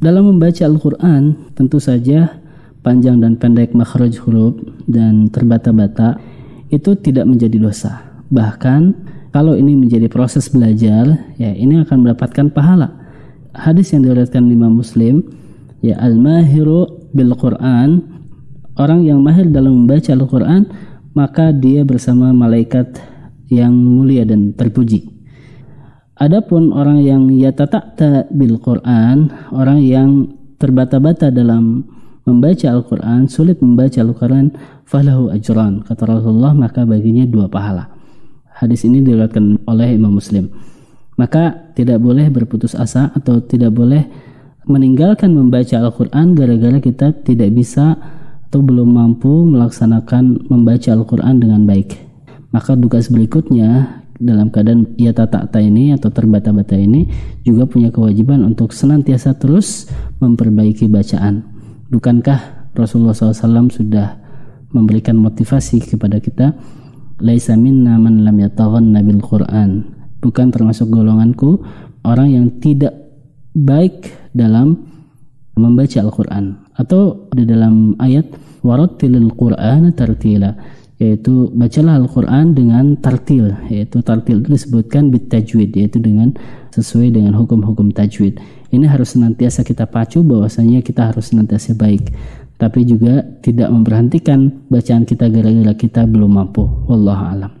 Dalam membaca Al-Quran, tentu saja panjang dan pendek makhraj huruf dan terbata-bata itu tidak menjadi dosa. Bahkan kalau ini menjadi proses belajar, ya ini akan mendapatkan pahala. Hadis yang diriwayatkan lima Muslim, ya al-mahiru bil Quran, orang yang mahir dalam membaca Al-Quran, maka dia bersama malaikat yang mulia dan terpuji. Adapun orang yang yatata'ta bil Quran, orang yang terbata-bata dalam membaca Al-Quran, sulit membaca Al-Quran, falahu ajran. Kata Rasulullah, maka baginya dua pahala. Hadis ini diriwayatkan oleh Imam Muslim. Maka tidak boleh berputus asa atau tidak boleh meninggalkan membaca Al-Quran gara-gara kita tidak bisa atau belum mampu melaksanakan membaca Al-Quran dengan baik. Maka tugas berikutnya dalam keadaan ia tata ini atau terbata-bata ini juga punya kewajiban untuk senantiasa terus memperbaiki bacaan. Bukankah Rasulullah SAW sudah memberikan motivasi kepada kita? Laisa minna man lam yataghanna bil Quran. Bukan termasuk golonganku orang yang tidak baik dalam membaca Al-Quran. Atau di dalam ayat warattilil Qur'ana tartila yaitu bacalah Al-Quran dengan tartil yaitu tartil itu disebutkan bitajwid yaitu dengan sesuai dengan hukum-hukum tajwid. Ini harus senantiasa kita pacu bahwasanya kita harus senantiasa baik. Tapi juga tidak memberhentikan bacaan kita gara-gara kita belum mampu. Wallahu alam.